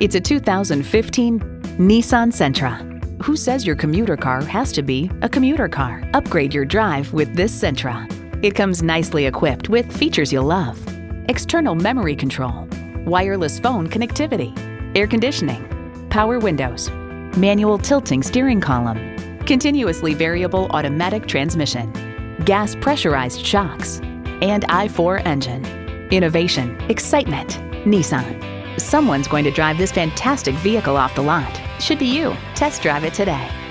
It's a 2015 Nissan Sentra. Who says your commuter car has to be a commuter car? Upgrade your drive with this Sentra. It comes nicely equipped with features you'll love. External memory control, wireless phone connectivity, air conditioning, power windows, manual tilting steering column, continuously variable automatic transmission, gas pressurized shocks, and i4 engine. Innovation, excitement, Nissan. Someone's going to drive this fantastic vehicle off the lot. Should be you. Test drive it today.